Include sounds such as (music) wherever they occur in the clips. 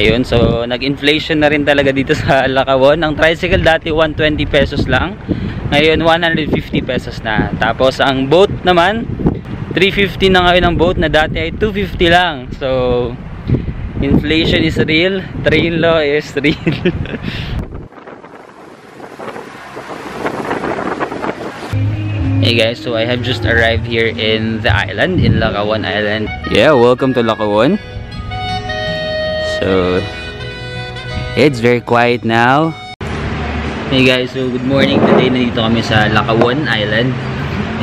Ayun, so nag-inflation na rin talaga dito sa (laughs) Lakawon. Ang tricycle dati 120 pesos lang. Ngayon 150 pesos na. Tapos ang boat naman 350 na ngayon ang boat na dati ay 250 lang. So inflation is real, train law is (laughs) real. Hey guys, so I have just arrived here in the island, in Lakawan Island. Yeah, welcome to Lakawan. So, it's very quiet now. Hey guys, so good morning. Today nandito kami sa Lakawan Island.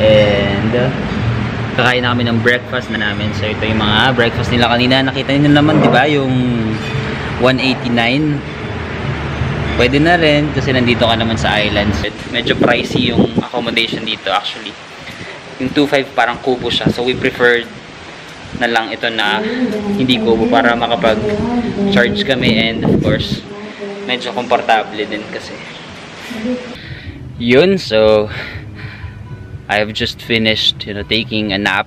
And, uh, kakain na kami ng breakfast na namin. So, ito yung mga breakfast nila kanina. Nakita niyo naman, di ba? Yung 189 pwede na rin kasi nandito ka naman sa islands. Medyo pricey yung accommodation dito actually. Yung 2.5 parang kubo siya. So we preferred na lang ito na hindi kubo para makapag-charge kami and of course medyo komportable din kasi. Yun, so I have just finished, you know, taking a nap.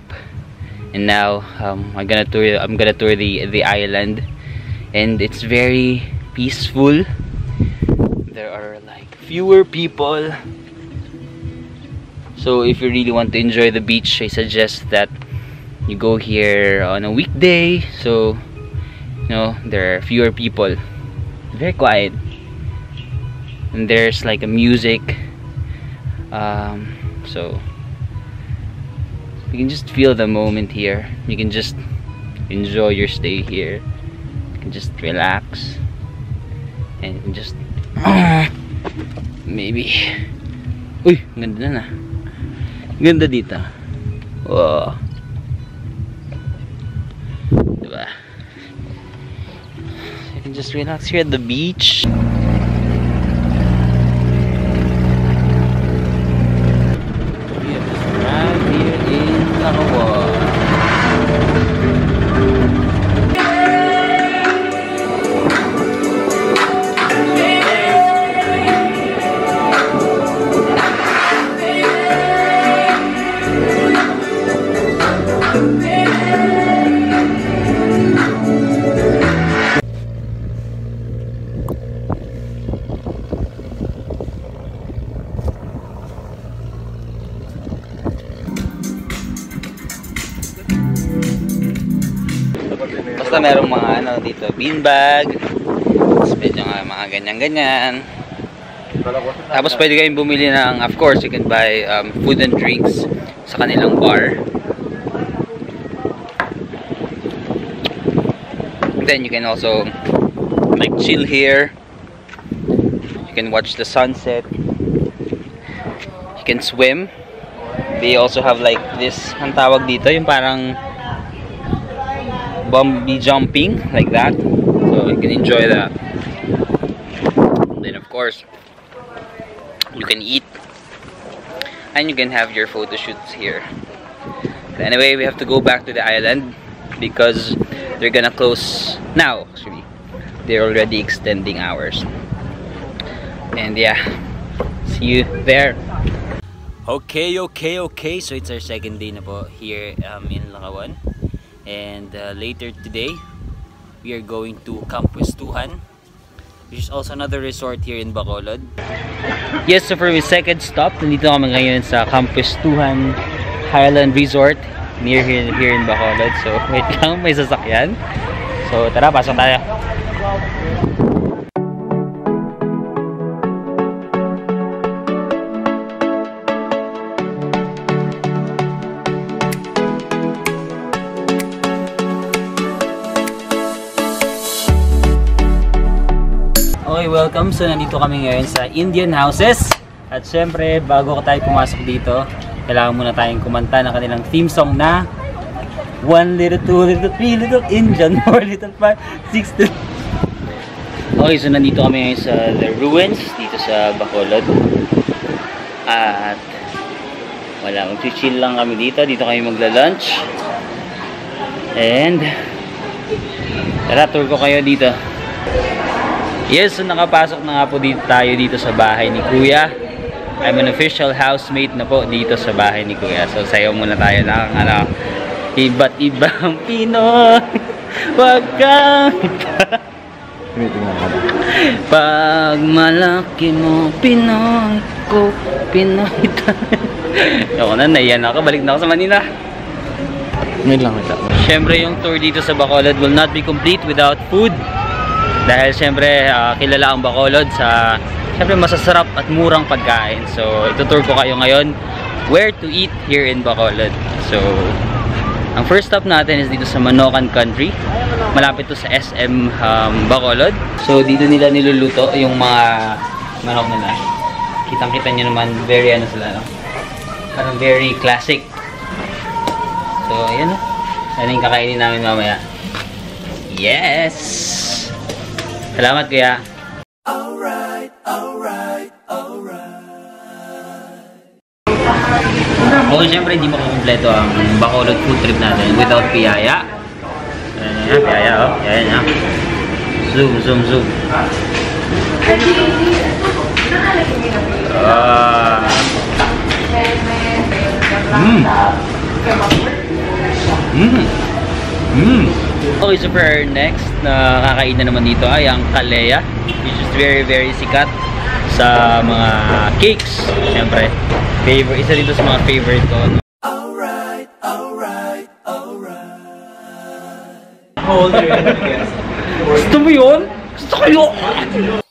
And now um, I'm gonna tour I'm gonna tour the the island and it's very peaceful there are like fewer people so if you really want to enjoy the beach I suggest that you go here on a weekday so you know there are fewer people. Very quiet. And there's like a music. Um, so you can just feel the moment here. You can just enjoy your stay here. You can just relax. And you can just (clears throat) maybe uy ganda na. Ganda dito. Wow you can just relax here at the beach Basta merong mga ano dito, beanbag. Tapos medyo nga mga ganyan-ganyan. Tapos pwede kayong bumili ng, of course, you can buy um, food and drinks sa kanilang bar. Then you can also like chill here. You can watch the sunset. You can swim. They also have like this, ang tawag dito, yung parang bumby jumping like that. So you can enjoy that. Then of course you can eat. And you can have your photo shoots here. Anyway we have to go back to the island because they're gonna close now actually. They're already extending hours. And yeah see you there. Okay okay okay. So it's our second day na po here um, in Langawan and uh, later today we are going to Camp Westuhan which is also another resort here in Bacolod. Yes so for my second stop nandito kami ngayon sa Camp Westuhan Highland Resort near here, here in Bacolod. So (laughs) wait lang may sasakyan. So tara pasok tayo welcome. So, nandito kami ngayon sa Indian Houses. At syempre, bago tayo pumasok dito, kailangan muna tayong kumanta ng kanilang theme song na One little, two little, three little Indian, (laughs) four little, five, six little... Okay, so nandito kami ngayon sa The Ruins, dito sa Bacolod. At wala, mag-chill lang kami dito. Dito kami magla-lunch. And tara, tour ko kayo dito. Yes, so nakapasok na nga po dito tayo dito sa bahay ni Kuya. I'm an official housemate na po dito sa bahay ni Kuya. So sayo muna tayo ng ano, iba't ibang (laughs) Pinoy. Wag kang Pag malaki mo, Pinoy ko, Pinoy (laughs) tayo. Ako na, naiyan ako. Balik na ako sa Manila. Ngayon lang ito. Siyempre, yung tour dito sa Bacolod will not be complete without food. Dahil siyempre, ah, kilala ang Bacolod sa siyempre masasarap at murang pagkain. So, itutour ko kayo ngayon where to eat here in Bacolod. So, ang first stop natin is dito sa Manokan Country. Malapit to sa SM um, Bacolod. So, dito nila niluluto yung mga manok nila. Kitang-kita nyo naman, very ano sila, no? Parang very classic. So, ayan na. Yan yung kakainin namin mamaya. Yes! Salamat, kuya. Alright, alright, alright. hindi makukompleto ang Bacolod food trip natin without piyaya. Ayan niya, piyaya, oh. Ayan niya. Zoom, zoom, zoom. Ah. Mmm. Mmm. Mmm. Okay, so for our next na kakain na naman dito ay ang Kalea, which is very, very sikat sa mga cakes. Siyempre, favorite, isa dito sa mga favorite ko. No? Alright, alright, alright. Gusto mo yun? Gusto ko yun!